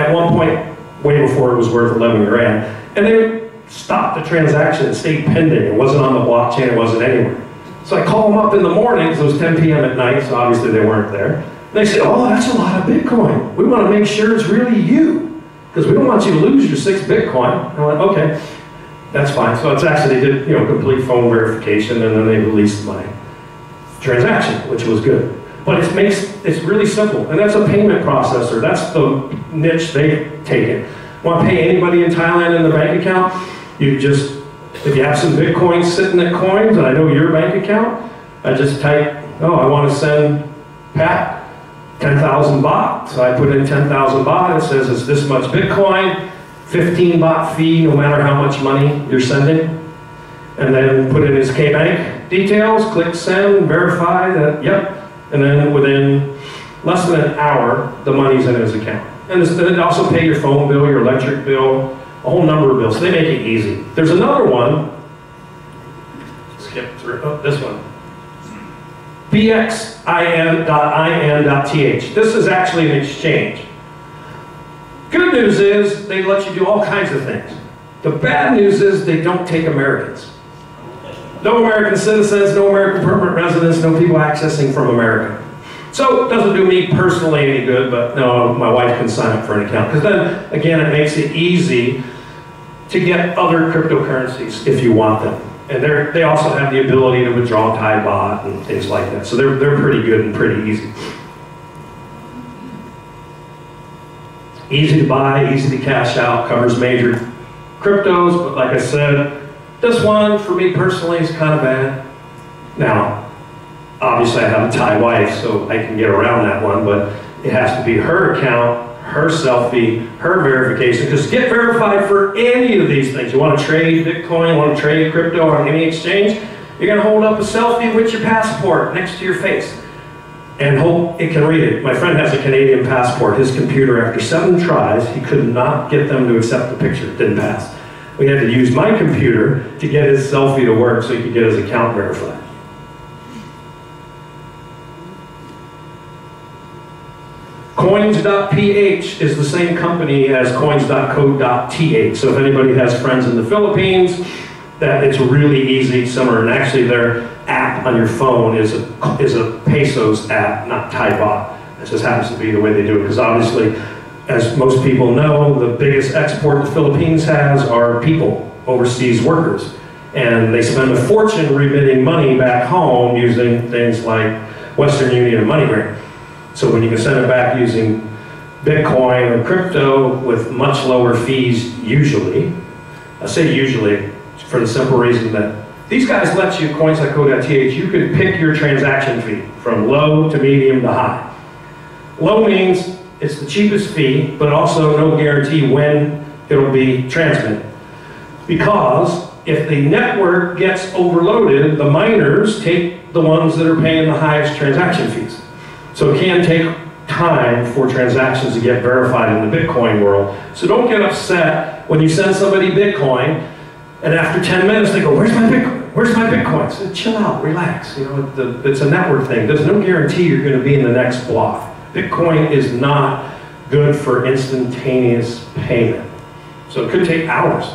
at one point, way before it was worth 11 grand, and they stopped the transaction, it stayed pending, it wasn't on the blockchain, it wasn't anywhere. So I call them up in the morning, because it was 10 p.m. at night, so obviously they weren't there. They say, oh, that's a lot of Bitcoin. We want to make sure it's really you, because we don't want you to lose your six Bitcoin. I went, okay, that's fine. So it's actually, they did, you know, complete phone verification, and then they released my transaction, which was good. But it makes, it's really simple, and that's a payment processor. That's the niche they've taken. Want to pay anybody in Thailand in the bank account? You just, if you have some Bitcoin sitting at coins, and I know your bank account, I just type, oh, I want to send Pat 10,000 baht. So I put in 10,000 baht, it says it's this much Bitcoin, 15 baht fee no matter how much money you're sending. And then put in his K-Bank details, click send, verify that, yep, and then within less than an hour, the money's in his account. And they also pay your phone bill, your electric bill, a whole number of bills. So they make it easy. There's another one. Skip through. Oh, this one. bxin.in.th. This is actually an exchange. Good news is they let you do all kinds of things. The bad news is they don't take Americans. No American citizens, no American permanent residents, no people accessing from America. So it doesn't do me personally any good, but no, my wife can sign up for an account. Because then, again, it makes it easy to get other cryptocurrencies if you want them. And they they also have the ability to withdraw baht and things like that. So they're, they're pretty good and pretty easy. Easy to buy, easy to cash out, covers major cryptos, but like I said, this one, for me personally, is kind of bad. Now, obviously I have a Thai wife, so I can get around that one, but it has to be her account, her selfie, her verification, because get verified for any of these things. You want to trade Bitcoin, you want to trade crypto on any exchange, you're going to hold up a selfie with your passport next to your face and hope it can read it. My friend has a Canadian passport. His computer, after seven tries, he could not get them to accept the picture. It didn't pass. We had to use my computer to get his selfie to work so he could get his account verified. Coins.ph is the same company as coins.co.th. So if anybody has friends in the Philippines, that it's really easy, similar, and actually their app on your phone is a, is a pesos app, not Thai baht. It just happens to be the way they do it, because obviously as most people know, the biggest export the Philippines has are people, overseas workers. And they spend a fortune remitting money back home using things like Western Union and MoneyGram. So when you can send it back using Bitcoin or crypto with much lower fees usually, I say usually for the simple reason that these guys let you, coins.co.th, you can pick your transaction fee from low to medium to high. Low means it's the cheapest fee, but also no guarantee when it'll be transmitted. Because if the network gets overloaded, the miners take the ones that are paying the highest transaction fees. So it can take time for transactions to get verified in the Bitcoin world. So don't get upset when you send somebody Bitcoin and after 10 minutes they go, where's my Bitcoin? Where's my Bitcoin? So chill out, relax. You know, it's a network thing. There's no guarantee you're going to be in the next block. Bitcoin is not good for instantaneous payment. So it could take hours.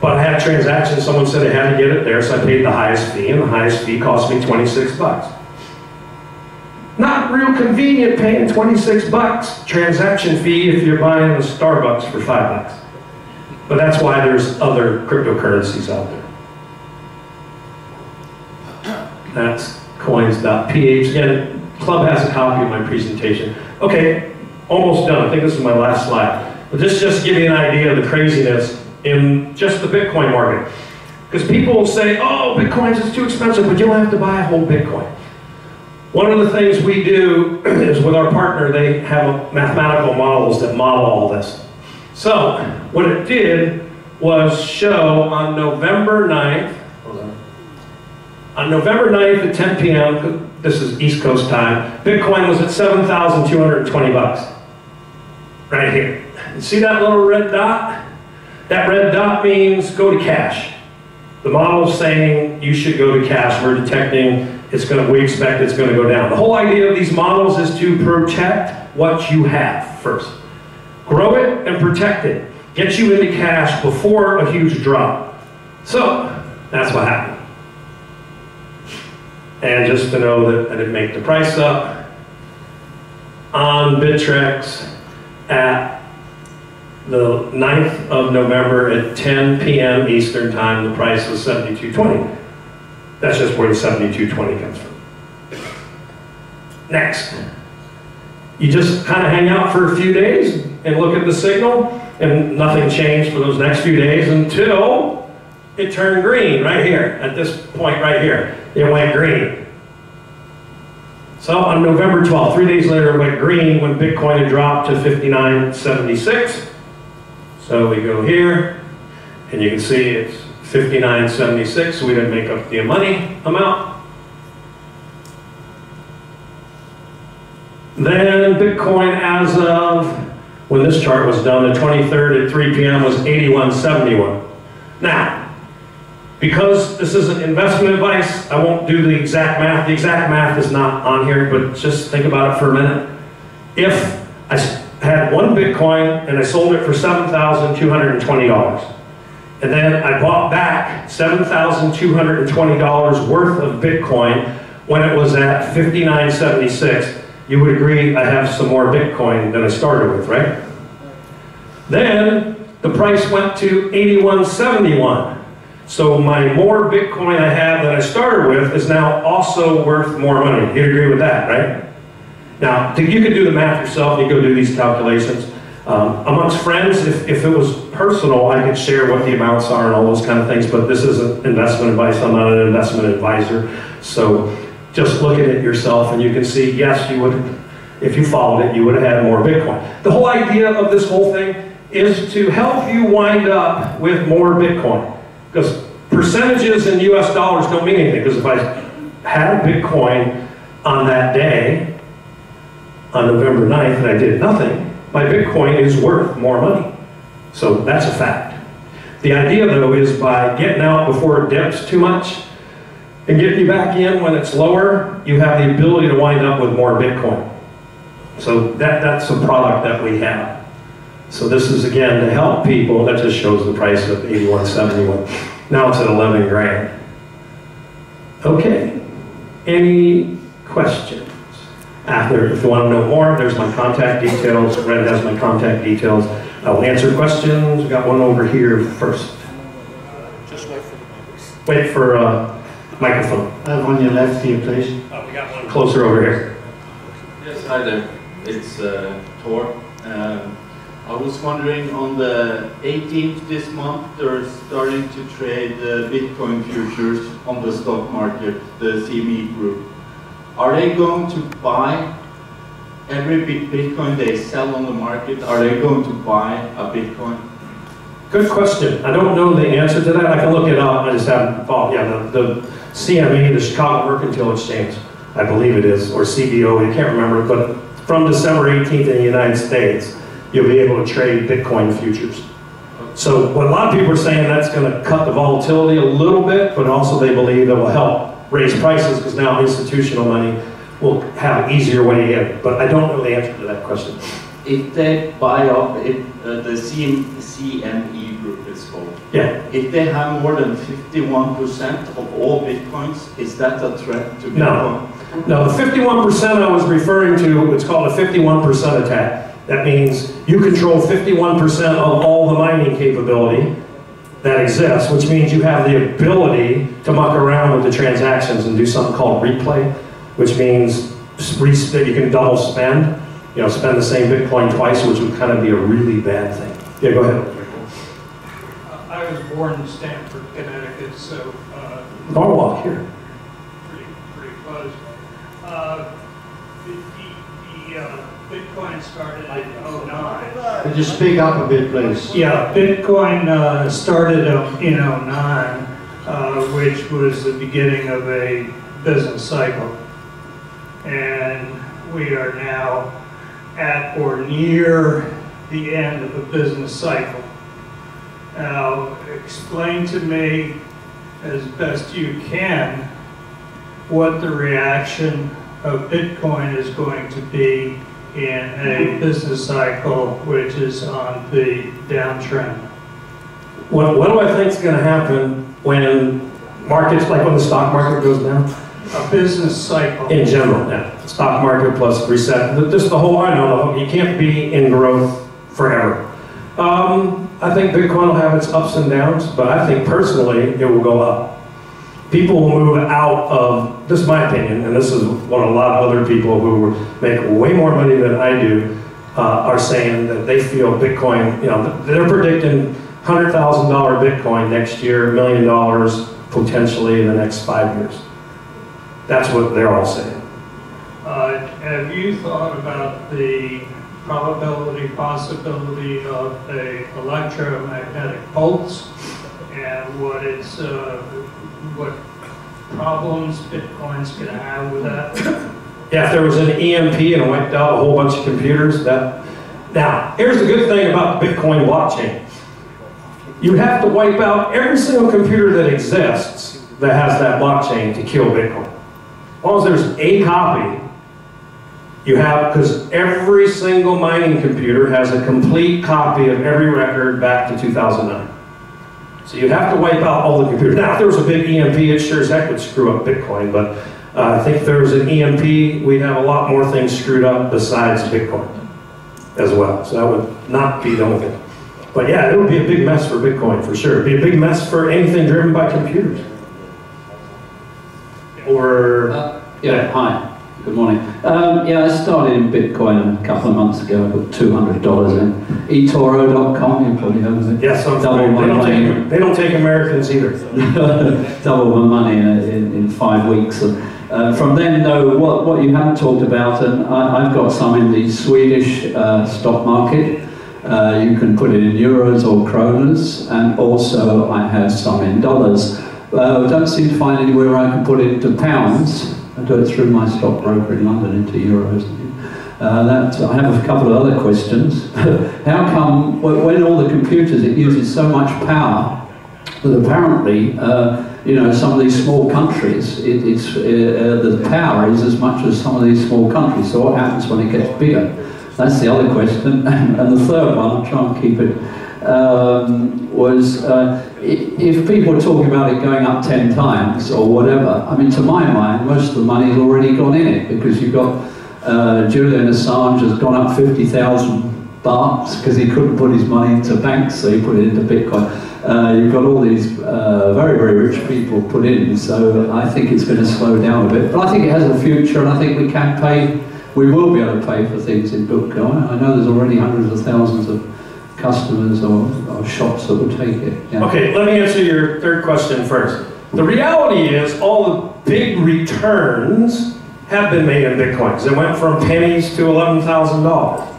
But I had transactions, someone said I had to get it there, so I paid the highest fee, and the highest fee cost me 26 bucks. Not real convenient paying 26 bucks transaction fee if you're buying a Starbucks for five bucks. But that's why there's other cryptocurrencies out there. That's coins.ph. Again, Club has a copy of my presentation. Okay, almost done. I think this is my last slide. But this just give you an idea of the craziness in just the Bitcoin market. Because people will say, oh, Bitcoin's is too expensive, but you don't have to buy a whole Bitcoin. One of the things we do is with our partner, they have mathematical models that model all this. So, what it did was show on November 9th, on November 9th at 10 p.m., this is East Coast time, Bitcoin was at 7,220 bucks. Right here. See that little red dot? That red dot means go to cash. The model is saying you should go to cash. We're detecting it's going to, we expect it's going to go down. The whole idea of these models is to protect what you have first. Grow it and protect it. Get you into cash before a huge drop. So, that's what happened. And just to know that I didn't make the price up, on Bittrex at the 9th of November at 10 p.m. Eastern Time, the price was 72.20. That's just where the 72.20 comes from. Next, you just kind of hang out for a few days and look at the signal, and nothing changed for those next few days until it turned green right here, at this point right here. It went green. So on November 12th, three days later, it went green when Bitcoin had dropped to 59.76. So we go here, and you can see it's 59.76, so we didn't make up the money amount. Then Bitcoin as of, when this chart was done, the 23rd at 3 p.m. was 81.71. Now, because this isn't investment advice, I won't do the exact math. The exact math is not on here, but just think about it for a minute. If I had one Bitcoin and I sold it for $7,220, and then I bought back $7,220 worth of Bitcoin when it was at 59.76, you would agree I have some more Bitcoin than I started with, right? Then the price went to 81.71. So my more Bitcoin I have that I started with is now also worth more money. You'd agree with that, right? Now, you can do the math yourself. You go do these calculations. Um, amongst friends, if, if it was personal, I could share what the amounts are and all those kind of things, but this isn't investment advice. I'm not an investment advisor. So just look at it yourself and you can see, yes, you would, if you followed it, you would have had more Bitcoin. The whole idea of this whole thing is to help you wind up with more Bitcoin. Because percentages in US dollars don't mean anything. Because if I had Bitcoin on that day, on November 9th, and I did nothing, my Bitcoin is worth more money. So that's a fact. The idea, though, is by getting out before it dips too much and getting you back in when it's lower, you have the ability to wind up with more Bitcoin. So that, that's a product that we have. So this is again to help people. That just shows the price of 81.71. Now it's at 11 grand. Okay. Any questions? After, if you want to know more, there's my contact details. Red has my contact details. I will answer questions. We got one over here first. Just wait for the mics. Wait for a uh, microphone. I have on your left here, please. Oh, we got one closer over here. Yes, hi there. It's uh, Tor. Um, I was wondering on the 18th this month, they're starting to trade Bitcoin futures on the stock market, the CME group. Are they going to buy every Bitcoin they sell on the market? Are they going to buy a Bitcoin? Good question. I don't know the answer to that. I can look it up. I just haven't thought. Yeah, the, the CME, the Chicago Mercantile Exchange, I believe it is, or CBO, I can't remember, but from December 18th in the United States, you'll be able to trade Bitcoin futures. So what a lot of people are saying, that's going to cut the volatility a little bit, but also they believe it will help raise prices because now institutional money will have an easier way in. But I don't know the answer to that question. If they buy up, if, uh, the CM, CME group is called, yeah. if they have more than 51% of all Bitcoins, is that a threat to Bitcoin? No. No, the 51% I was referring to, it's called a 51% attack. That means you control 51% of all the mining capability that exists, which means you have the ability to muck around with the transactions and do something called replay, which means that you can double spend, you know, spend the same Bitcoin twice, which would kind of be a really bad thing. Yeah, go ahead. Uh, I was born in Stamford, Connecticut, so uh, Norwalk here. pretty, pretty close. Uh, the, the, the uh, Bitcoin started in 09. Could you speak up a bit, please? Yeah, Bitcoin uh, started in 09, uh, which was the beginning of a business cycle. And we are now at or near the end of a business cycle. Now, explain to me as best you can what the reaction of Bitcoin is going to be in a business cycle which is on the downtrend. What, what do I think is gonna happen when markets, like when the stock market goes down? A business cycle. In general, yeah. Stock market plus reset, just the whole, I know, you can't be in growth forever. Um, I think Bitcoin will have its ups and downs, but I think personally, it will go up. People will move out of, this is my opinion, and this is what a lot of other people who make way more money than I do uh, are saying that they feel Bitcoin, you know, they're predicting $100,000 Bitcoin next year, a million dollars potentially in the next five years. That's what they're all saying. Uh, Have you thought about the probability, possibility of a electromagnetic pulse and what it's, uh, what problems Bitcoin's gonna have with that? Yeah, if there was an EMP and it wiped out a whole bunch of computers, that, now, here's the good thing about the Bitcoin blockchain. You have to wipe out every single computer that exists that has that blockchain to kill Bitcoin. As long as there's a copy, you have, because every single mining computer has a complete copy of every record back to 2009. So you'd have to wipe out all the computers. Now, if there was a big EMP, it sure as heck would screw up Bitcoin, but uh, I think if there was an EMP, we'd have a lot more things screwed up besides Bitcoin as well. So that would not be the only thing. But yeah, it would be a big mess for Bitcoin for sure. It'd be a big mess for anything driven by computers. Or, Uh, Yeah, hi, good morning. Um, yeah, I started in Bitcoin a couple of months ago, I put $200 in. eToro.com, you probably heard of it. yes, I'm Double my they, don't money. take, they don't take Americans either. Double my money in, in, in five weeks. And, uh, from then, though, what, what you haven't talked about, and I, I've got some in the Swedish uh, stock market. Uh, you can put it in euros or kronas, and also I have some in dollars. Uh, I don't seem to find anywhere I can put it into pounds. I do it through my stockbroker in London into euros. Uh, that, I have a couple of other questions. How come, when all the computers, it uses so much power that apparently, uh, you know, some of these small countries, it, it's, uh, uh, the power is as much as some of these small countries. So what happens when it gets bigger? That's the other question. and the third one, I'll try and keep it, um, was uh, if people are talking about it going up 10 times or whatever, I mean, to my mind, most of the money's already gone in it because you've got uh, Julian Assange has gone up 50,000 bahts because he couldn't put his money into banks, so he put it into Bitcoin. Uh, you've got all these uh, very, very rich people put in, so I think it's going to slow down a bit. But I think it has a future, and I think we can pay, we will be able to pay for things in Bitcoin. I know there's already hundreds of thousands of customers or, or shops that will take it. yeah. Okay, let me answer your third question first. The reality is all the big returns have been made in Bitcoins. It went from pennies to $11,000.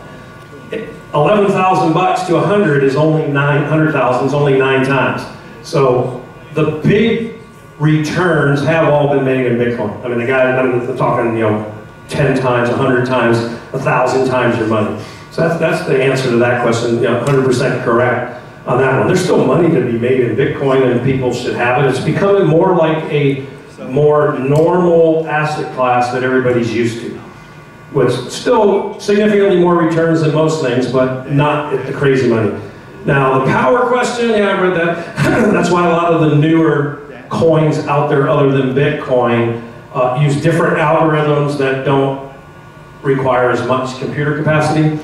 11,000 bucks to 100 is only 900,000 is only nine times. So the big returns have all been made in Bitcoin. I mean, the guy, I'm talking, you know, 10 times, 100 times, 1,000 times your money. That's, that's the answer to that question, you know, 100% correct on that one. There's still money to be made in Bitcoin and people should have it. It's becoming more like a more normal asset class that everybody's used to. With still significantly more returns than most things, but not the crazy money. Now, the power question, yeah, I read that. That's why a lot of the newer coins out there other than Bitcoin uh, use different algorithms that don't require as much computer capacity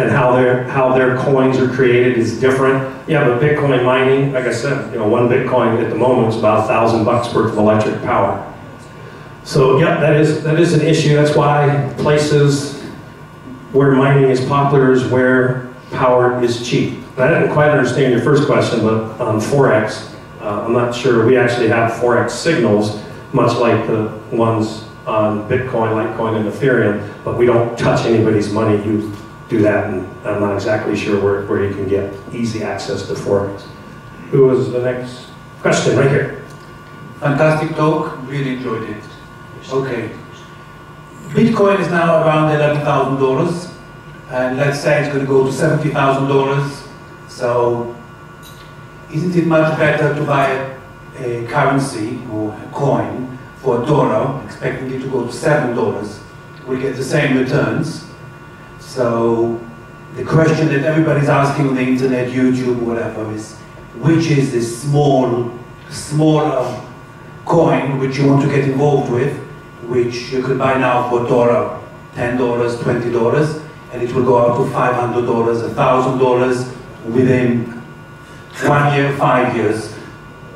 and how their how their coins are created is different. Yeah, but Bitcoin mining, like I said, you know, one Bitcoin at the moment is about a thousand bucks worth of electric power. So yeah, that is that is an issue. That's why places where mining is popular is where power is cheap. And I didn't quite understand your first question, but on forex, uh, I'm not sure. We actually have forex signals, much like the ones on Bitcoin, Litecoin, and Ethereum, but we don't touch anybody's money. You do that, and I'm not exactly sure where, where you can get easy access to forex. Who was the next question right here? Fantastic talk, really enjoyed it. Okay. Bitcoin is now around $11,000, and let's say it's going to go to $70,000. So, isn't it much better to buy a, a currency or a coin for a dollar, expecting it to go to $7? We get the same returns. So the question that everybody's asking on the internet, YouTube, whatever, is which is this small, smaller um, coin which you want to get involved with, which you could buy now for a dollar, ten dollars, twenty dollars, and it will go up to five hundred dollars, a thousand dollars within one year, five years.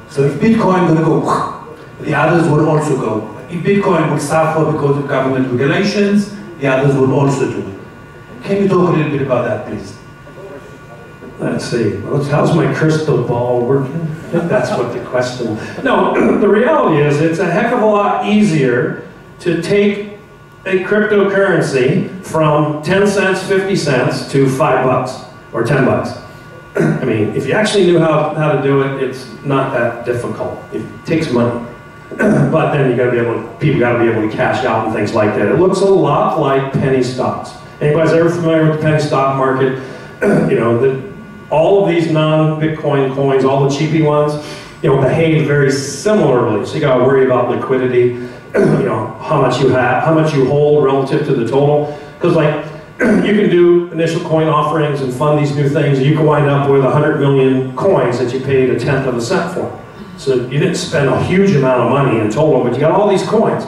So if Bitcoin to go, the others will also go. If Bitcoin will suffer because of government regulations, the others will also do it. Can you talk a little bit about that, please? Let's see, how's my crystal ball working? That's what the question, no, the reality is, it's a heck of a lot easier to take a cryptocurrency from 10 cents, 50 cents to 5 bucks or 10 bucks. I mean, if you actually knew how, how to do it, it's not that difficult. It takes money. but then you gotta be able, to, people gotta be able to cash out and things like that. It looks a lot like penny stocks. Anybody's ever familiar with the penny stock market? you know, the, all of these non-Bitcoin coins, all the cheapy ones, you know, behave very similarly. So you gotta worry about liquidity, you know, how much you have, how much you hold relative to the total. Because like, you can do initial coin offerings and fund these new things. And you can wind up with 100 million coins that you paid a tenth of a cent for. So you didn't spend a huge amount of money in total, but you got all these coins.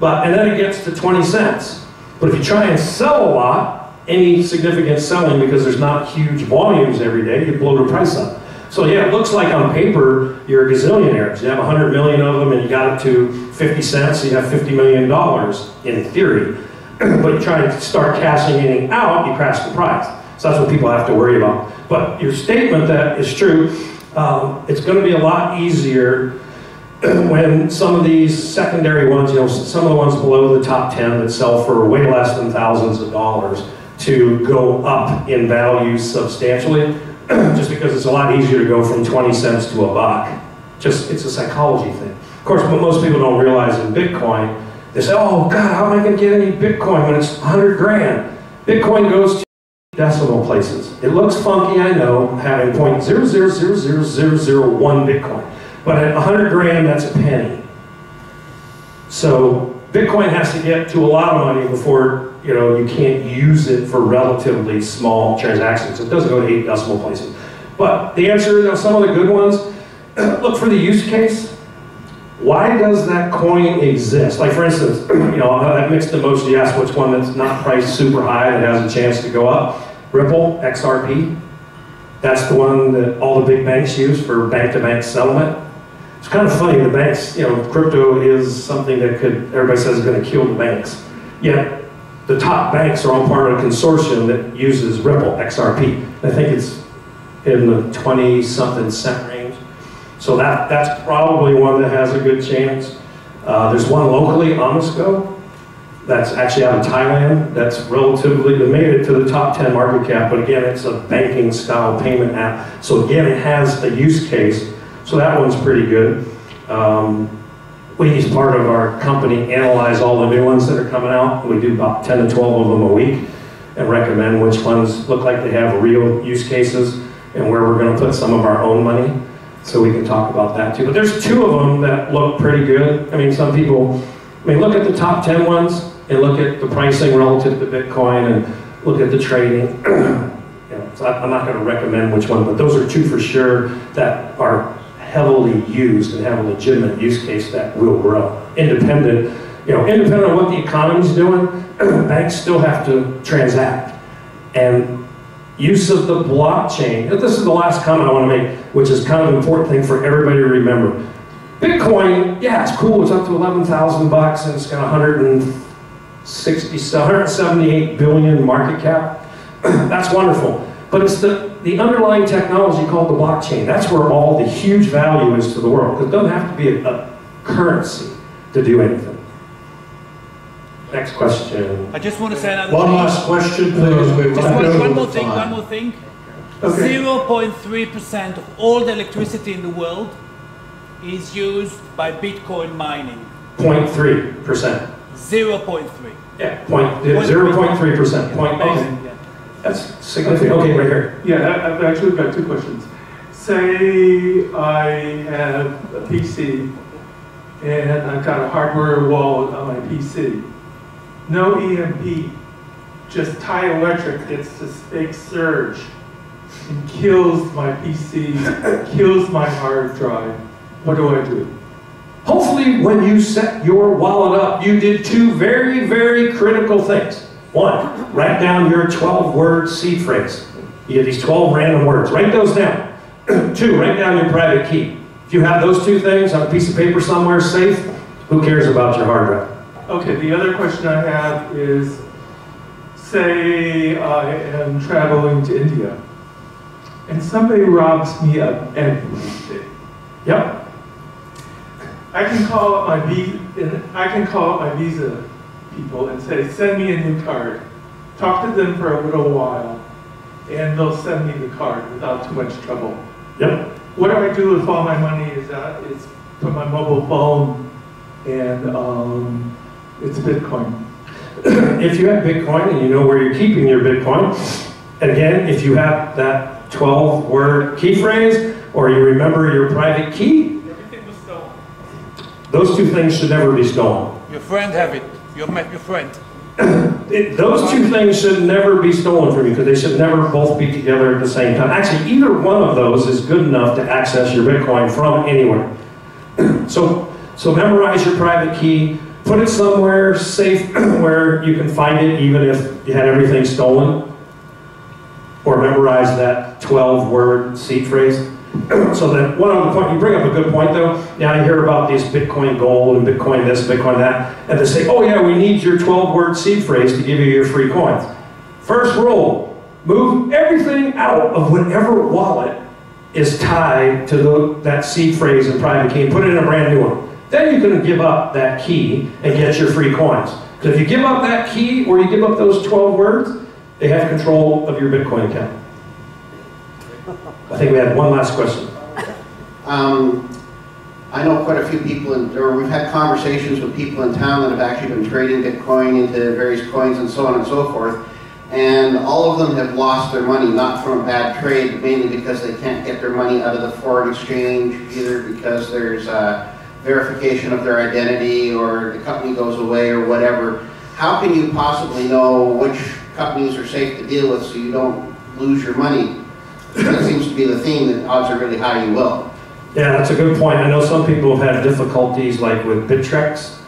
But, and then it gets to 20 cents. But if you try and sell a lot, any significant selling because there's not huge volumes every day, you blow the price up. So yeah, it looks like on paper you're a gazillionaire. You have 100 million of them and you got it to 50 cents, so you have 50 million dollars in theory. but you try to start cashing anything out, you crash the price. So that's what people have to worry about. But your statement that is true, um, it's going to be a lot easier when some of these secondary ones, you know, some of the ones below the top 10 that sell for way less than thousands of dollars to go up in value substantially, just because it's a lot easier to go from 20 cents to a buck. Just, it's a psychology thing. Of course, what most people don't realize in Bitcoin, they say, oh God, how am I going to get any Bitcoin when it's 100 grand? Bitcoin goes to decimal places. It looks funky, I know, having 0.0000001 Bitcoin. But at 100 grand, that's a penny. So Bitcoin has to get to a lot of money before you know you can't use it for relatively small transactions. It doesn't go to eight decimal places. But the answer, you know, some of the good ones, look for the use case. Why does that coin exist? Like for instance, you know, I've mixed emotions. You ask which one that's not priced super high that has a chance to go up. Ripple, XRP. That's the one that all the big banks use for bank-to-bank settlement. It's kind of funny, the banks, you know, crypto is something that could, everybody says is going to kill the banks. Yet, the top banks are all part of a consortium that uses Ripple, XRP. I think it's in the 20-something cent range. So that, that's probably one that has a good chance. Uh, there's one locally, OmiseGO, that's actually out of Thailand. That's relatively, they made it to the top 10 market cap, but again, it's a banking style payment app. So again, it has a use case. So that one's pretty good. Um, we, as part of our company, analyze all the new ones that are coming out. We do about 10 to 12 of them a week and recommend which ones look like they have real use cases and where we're going to put some of our own money. So we can talk about that too. But there's two of them that look pretty good. I mean, some people, I mean, look at the top 10 ones and look at the pricing relative to Bitcoin and look at the trading. you know, so I'm not going to recommend which one, but those are two for sure that are heavily used and have a legitimate use case that will grow. Independent, you know, independent of what the economy's doing, banks still have to transact. And use of the blockchain, this is the last comment I want to make, which is kind of an important thing for everybody to remember. Bitcoin, yeah, it's cool, it's up to 11,000 bucks and it's got 160, 178 billion market cap. That's wonderful. But it's the, the underlying technology called the blockchain. That's where all the huge value is to the world. Because it doesn't have to be a, a currency to do anything. Next question. I just want to say another One thing. last question, please. We've Just one, one more thing, one more thing. 0.3% of all the electricity in the world is used by Bitcoin mining. 0.3%. 0.3. Yeah, point, 0.3%. Point, Amazing. Yeah. That's significant. Okay, right here. Yeah, I- I've actually got two questions. Say I have a PC and I've got a hardware wallet on my PC. No EMP just Thai Electric gets this big surge and kills my PC, kills my hard drive. What do I do? Hopefully, when you set your wallet up, you did two very, very critical things. One, write down your 12 word seed phrase. You get these 12 random words. Write those down. two, write down your private key. If you have those two things on a piece of paper somewhere safe, who cares about your hard drive? Okay, the other question I have is, say I am traveling to India and somebody robs me of everything. Yep. I can call up my V, and I can call up my Visa people and say, send me a new card. Talk to them for a little while, and they'll send me the card without too much trouble. Yep. What do I do if all my money is uh, is from my mobile phone and um, it's Bitcoin? if you have Bitcoin and you know where you're keeping your Bitcoin, again, if you have that 12 word key phrase or you remember your private key, Everything was stolen. those two things should never be stolen. Your friend have it. You met your friend. It- those two things should never be stolen from you because they should never both be together at the same time. Actually, either one of those is good enough to access your Bitcoin from anywhere. so, so memorize your private key, put it somewhere safe where you can find it even if you had everything stolen. Or memorize that 12 word seed phrase. So that one other point, you bring up a good point though. Now you hear about these Bitcoin gold and Bitcoin this, Bitcoin that, and they say, oh yeah, we need your 12 word seed phrase to give you your free coins. First rule, move everything out of whatever wallet is tied to the, that seed phrase and private key and put it in a brand new one. Then you can give up that key and get your free coins. Because if you give up that key or you give up those 12 words, they have control of your Bitcoin account. I think we had one last question. Um, I know quite a few people, in, or we've had conversations with people in town that have actually been trading Bitcoin into various coins and so on and so forth. And all of them have lost their money, not from a bad trade, but mainly because they can't get their money out of the foreign exchange, either because there's uh, verification of their identity or the company goes away or whatever. How can you possibly know which companies are safe to deal with so you don't lose your money? That seems to be the theme, that odds are really high you will. Yeah, that's a good point. I know some people have had difficulties like with Bittrex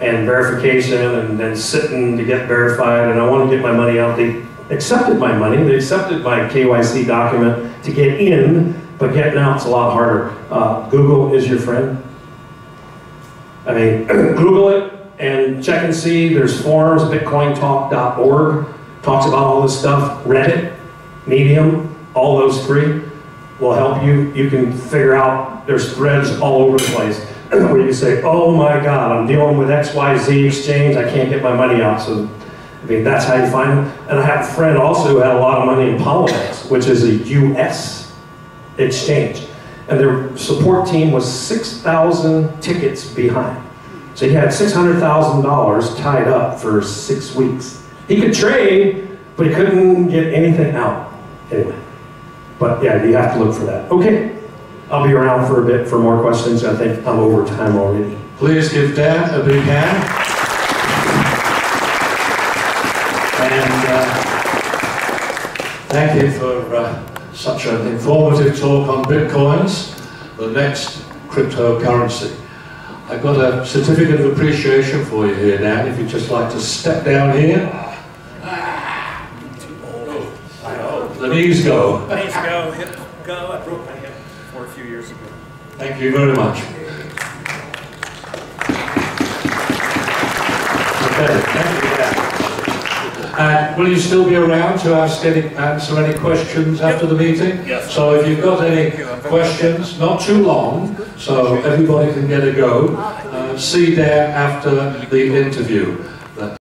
and verification and then sitting to get verified and I want to get my money out. They accepted my money, they accepted my KYC document to get in, but getting out's a lot harder. Uh, Google is your friend. I mean, Google it and check and see. There's forums, bitcointalk.org talks about all this stuff. Reddit, Medium, all those three will help you. You can figure out, there's threads all over the place where you say, oh my God, I'm dealing with XYZ exchange, I can't get my money out. So, I mean, that's how you find them. And I have a friend also who had a lot of money in Poloniex, which is a US exchange. And their support team was 6,000 tickets behind. So he had $600,000 tied up for six weeks. He could trade, but he couldn't get anything out. Anyway. But yeah, you have to look for that. Okay, I'll be around for a bit for more questions. I think I'm over time already. Please give Dan a big hand. And uh, thank you for uh, such an informative talk on bitcoins, the next cryptocurrency. I've got a certificate of appreciation for you here, Dan, if you'd just like to step down here. The knees go. Please go, hip, go. I broke my hip for a few years ago. Thank you very much. Okay, thank you, And will you still be around to ask any, answer any questions after the meeting? Yes. So if you've got any you. Questions, not too long, so everybody can get a go, uh, see there after the interview.